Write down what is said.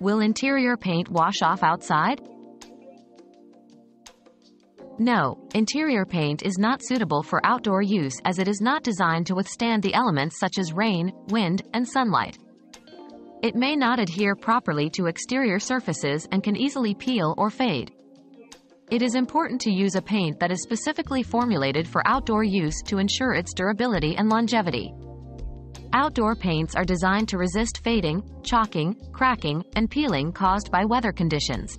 Will interior paint wash off outside? No, interior paint is not suitable for outdoor use as it is not designed to withstand the elements such as rain, wind, and sunlight. It may not adhere properly to exterior surfaces and can easily peel or fade. It is important to use a paint that is specifically formulated for outdoor use to ensure its durability and longevity. Outdoor paints are designed to resist fading, chalking, cracking, and peeling caused by weather conditions.